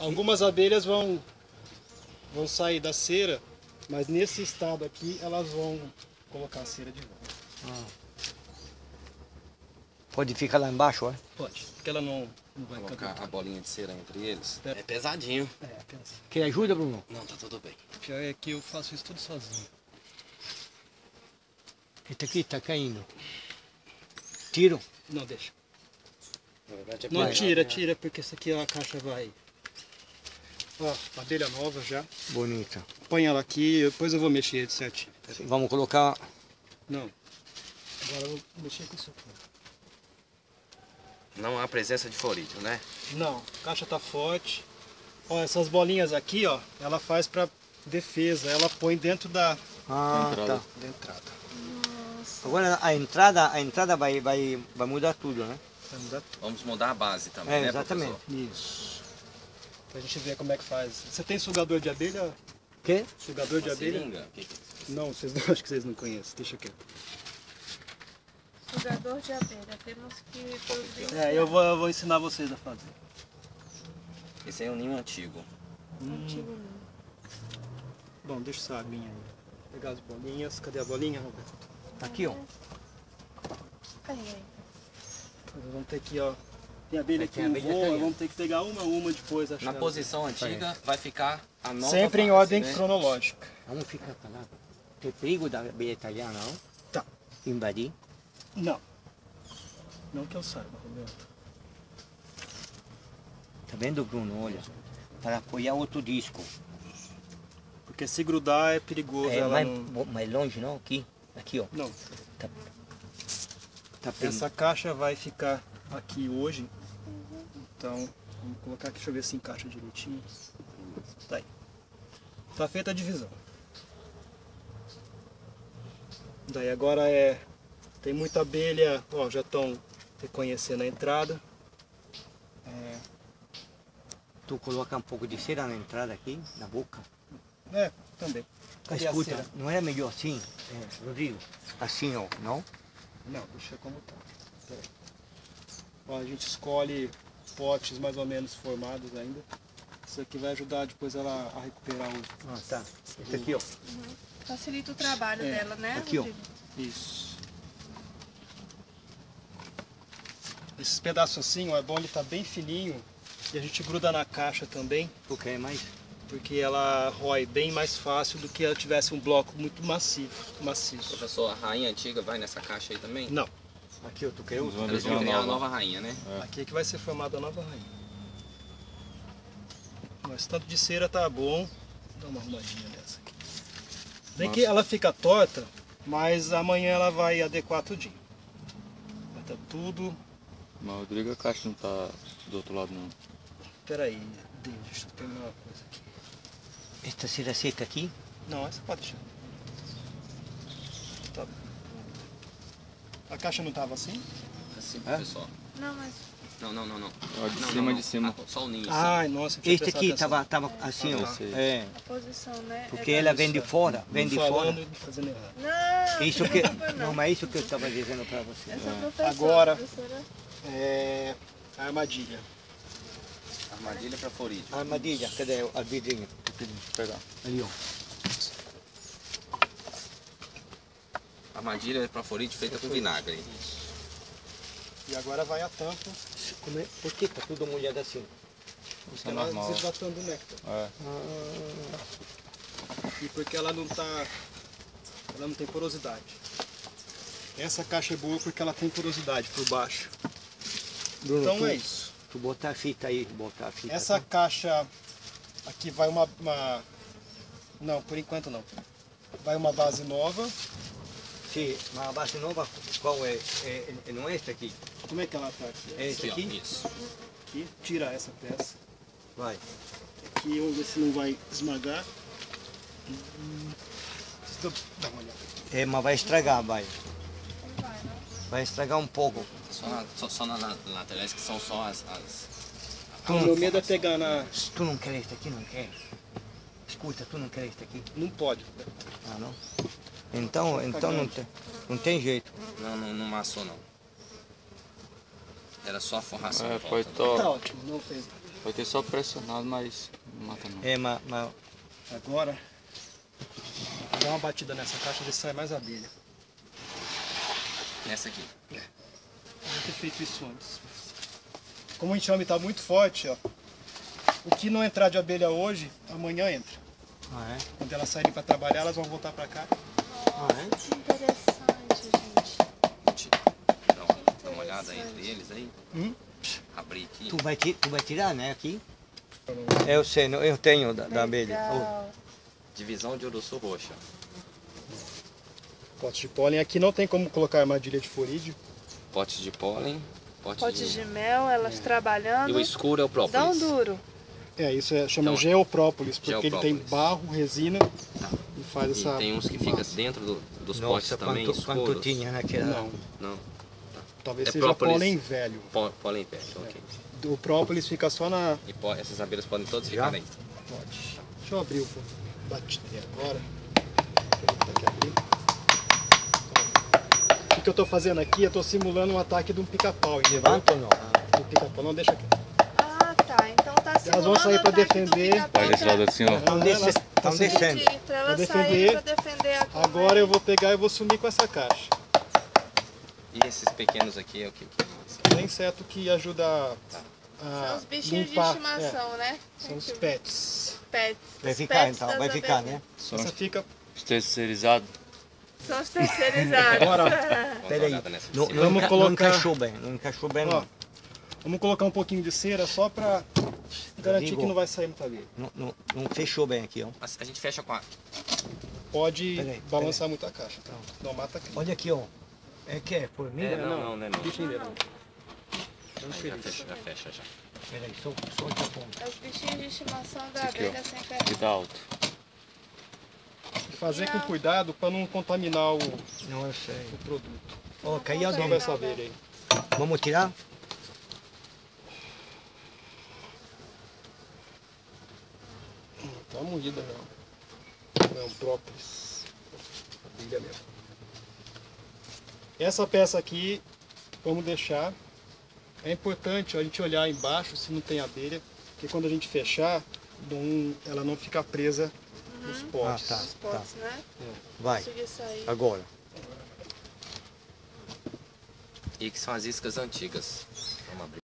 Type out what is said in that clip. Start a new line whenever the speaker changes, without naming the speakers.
Algumas abelhas vão, vão sair da cera, mas nesse estado aqui elas vão colocar a cera de volta.
Ah. Pode ficar lá embaixo, é?
Pode, porque ela não, não vai
Colocar
caducar.
a bolinha de cera entre eles.
É.
É pesadinho.
É, pensa.
Quer ajuda, Bruno?
Não, tá tudo bem.
O pior é que eu faço isso tudo sozinho.
Esse aqui tá caindo. Tiro.
Não, deixa.
Na verdade é
Não tira, tira, porque essa aqui a caixa vai. Ó, abelha nova já.
Bonita.
Põe ela aqui, depois eu vou mexer certinho. Peraí.
Vamos colocar...
Não. Agora eu vou mexer com isso aqui.
Não há presença de florídeo, né?
Não, a caixa tá forte. Ó, essas bolinhas aqui, ó, ela faz pra defesa. Ela põe dentro da,
Ah,
Entrada.
tá.
da entrada.
Agora a entrada, a entrada vai, vai, vai mudar tudo, né?
Vai mudar tudo.
Vamos mudar a base também,
É,
né,
exatamente.
professor?
Isso. Pra gente ver como é que faz. Você tem sugador de abelha?
Quê?
Sugador de
Uma
abelha?
seringa? Que que-
Não, vocês não, acho que vocês não conhecem. Deixa quieto.
Sugador de abelha, temos que.
É, eu vou, eu vou ensinar vocês a fazer.
Esse aí é um ninho antigo.
Antigo não.
Bom, deixa essa aguinha aí. Pegar as bolinhas. Cadê a bolinha, Roberto?
Aqui, ó.
Carrega aí.
Vamos ter que, ó. Tem abelha
tem
não
abelha
voa,
aqui,
vamos ter que pegar uma a uma depois.
Na
ela.
posição antiga vai ficar a nova
Sempre em ordem
né?
cronológica.
Vamos ficar calado. Tem perigo da abelha italiana, não?
Tá.
Invadir.
Não. Não que eu saiba, Roberto.
Tá vendo, Bruno? Olha. Para apoiar outro disco.
Porque se grudar é perigoso.
É
ela
mais,
não...
mais longe, não? Aqui. Aqui, ó.
não.
Tá bem.
Essa caixa vai ficar aqui hoje. Então, vamos colocar aqui, deixa eu ver se encaixa direitinho. Tá aí. Tá feita a divisão. Daí agora é. Tem muita abelha, ó, já estão reconhecendo a entrada. É,
Tu coloca um pouco de cera na entrada aqui, na boca.
é também.
Mas
Cadê
escuta, não era melhor assim, é, Rodrigo? Assim, ó, não?
Não, deixa como tá. Peraí. Ó, a gente escolhe potes mais ou menos formados ainda. Isso aqui vai ajudar depois ela a recuperar o.
Ah, tá. Esse aqui, ó.
Facilita o trabalho
É,
dela, né?
aqui, ó.
Isso. Esses pedaços assim, ó, é bom ele tá bem fininho e a gente gruda na caixa também,
Tu quer mais?
porque ela rói bem mais fácil do que ela tivesse um bloco muito massivo, maciço.
Professor, a rainha antiga vai nessa caixa aí também?
Não,
Aqui, ó, tu quer outro?
Vamos
Eles
ver
vão
uma
criar a
nova.
nova rainha, né?
aqui é que vai ser formada a nova rainha. Mas tanto de cera tá bom, dá uma arrumadinha nessa aqui. Bem que ela fica torta, mas amanhã ela vai adequar tudinho. Vai tá tudo
Mas Rodrigo, a caixa não tá do outro lado não.
Peraí, deixa eu terminar uma coisa aqui.
Esta cera seca aqui?
Não, essa pode deixar. Tá. A caixa não tava assim?
Assim, professor.
Não, mas
Não, não, não, não.
Ó, de
Não,
cima,
não,
de cima.
Ah, só o ninho, sim.
Ai, nossa,
Este aqui
atenção.
tava, tava assim, ó.
Ah, tá.
É,
a posição, né?
porque
é
ela
da-
vem de fora, vem de fora.
Não,
Isso
não
que,
preocupe,
não, mas é isso que eu estava dizendo para você.
Essa professora,
Agora- É. A armadilha.
Armadilha pra florídeo.
Armadilha, cadê a vidrinha?
Pegar.
Ali, ó.
Armadilha pra florídeo feita com vinagre.
E agora vai a tampa,
Como é- Por que tá tudo molhado assim?
porque
é
ela
normal.
desidratando o néctar.
É.
E porque ela não tá. Ela não tem porosidade. Essa caixa é boa porque ela tem porosidade por baixo.
Bruno,
Então
tu,
é isso.
Tu botar a fita aí, botar a fita.
Essa
aqui.
caixa aqui vai uma, uma- Não, por enquanto não. Vai uma base nova.
Sim, mas a base nova, qual é? é, é não é esta aqui?
Como é que ela tá aqui?
É esse
Aqui? Isso.
Aqui, tira essa peça.
Vai.
Aqui, vamos ver se não vai esmagar. Dar uma olhada.
É, mas vai estragar, vai.
não vai, não.
Vai estragar um pouco.
Só na, só, só na, na laterais que são só as. as...
Tu não,
meu medo é pegar na.
tu não quer este aqui, não quer? Escuta, tu não quer este aqui?
Não pode.
Ah, não? Então, então não tem, não tem jeito.
Não, não, não massou não. Era só a forração.
É, foi
volta, né?
top.
Tá ótimo, não fez.
Vai ter só pressionado, mas não mata não.
É, mas, mas
Agora, dá uma batida nessa caixa, ver se sai mais abelha.
Nessa aqui.
Devia ter feito isso antes. Como o enxame está muito forte, ó. O que não entrar de abelha hoje, amanhã entra.
ah, é?
Quando elas saírem para trabalhar, elas vão voltar para cá.
Ah, é?
Que interessante, gente.
Dá uma, dá uma olhada entre eles aí.
Hum?
Abrir aqui.
Tu vai, tu vai tirar, né, aqui? Eu sei, eu tenho da, da abelha. Oh.
Divisão de uruçu roxa.
Potes de pólen. Aqui não tem como colocar armadilha de forídeo.
Potes de pólen. Potes,
Potes de mel, elas
E
trabalhando.
o escuro é o
Dão
própolis.
duro.
É, isso é, chama
Então,
geoprópolis, porque ele tem
geoprópolis.
barro, resina e faz
E
essa...
tem uns que ficam dentro do- dos potes
nossa,
também,
quanto, quanto tinha naquela...
Não,
Não,
talvez
É
seja
própolis.
pólen velho.
pó- pólen velho, ok.
O própolis fica só na...
E pó- essas abelhas podem todas
Já?
ficar aí.
Pode. Deixa eu abrir o batidei agora. O que eu tô fazendo aqui? Eu tô simulando um ataque de um pica-pau?
Levanta ou não?
Do pica-pau, não deixa aqui.
Ah, tá. Então tá
Elas vão sair pra
ataque do
defender.
Vai desse
pra-
lado assim, ó.
Estão
tá
descendo.
Elas
defender. Agora eu vou pegar e vou sumir com essa caixa.
E esses pequenos aqui é o que?
É inseto que ajuda a,
São os bichinhos
limpar.
de estimação, né?
É, são os pets.
Pets.
Vai ficar
pets
então, vai ficar,
abelhas.
né?
São
Essa fica
os terceirizados.
São os terceirizados.
Agora,
Vamos dar
Pera
uma
aí.
olhada nessa de
Não, não,
Vamos colocar-
não encaixou bem, não encaixou bem
Ó,
não.
vamos colocar um pouquinho de cera só pra garantir que não vai sair muita abelha.
Não, não, não fechou bem aqui, ó.
A gente fecha com a...
Pode
Peraí,
balançar muito a caixa. Tá? Não mata aqui.
Olha aqui, ó. É que é formiga?
É, não, não, não é não.
Bichinho dele.
Já fecha, já fecha já.
Peraí, só, só aqui a ponta.
É os bichinhos de estimação da
aqui, ó.
abelha sem pé.
Que tá alto.
Fazer com cuidado pra não contaminar o,
Não, eu sei.
o produto.
Ó, caiu a abelha. Vamos tirar?
Tá moída já. Não, própolis. Abelha mesmo. Essa peça aqui, vamos deixar. É importante a gente olhar embaixo se não tem abelha, porque quando a gente fechar, não- ela não fica presa nos potes.
Ah, tá.
Os potes, né?
Vai,
Conseguir sair.
agora.
E que são as iscas antigas.